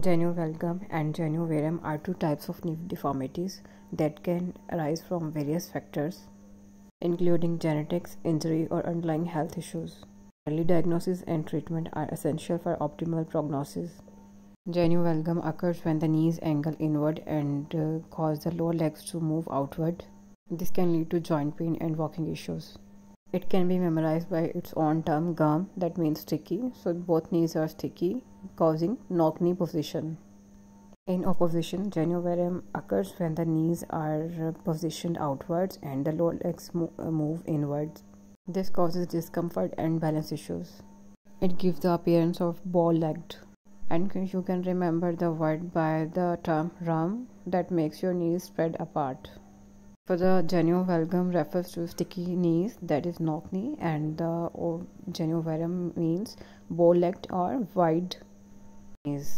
Genu-valgum and genu-varum are two types of knee deformities that can arise from various factors, including genetics, injury, or underlying health issues. Early diagnosis and treatment are essential for optimal prognosis. Genu-valgum occurs when the knees angle inward and uh, cause the lower legs to move outward. This can lead to joint pain and walking issues. It can be memorized by its own term gum that means sticky. So both knees are sticky causing knock knee position. In opposition, genu-varum occurs when the knees are positioned outwards and the lower legs uh, move inwards. This causes discomfort and balance issues. It gives the appearance of bow-legged. And you can remember the word by the term rum that makes your knees spread apart. For the genu-valgum refers to sticky knees, that is knock knee, and the oh, genu-varum means bow-legged or wide knees.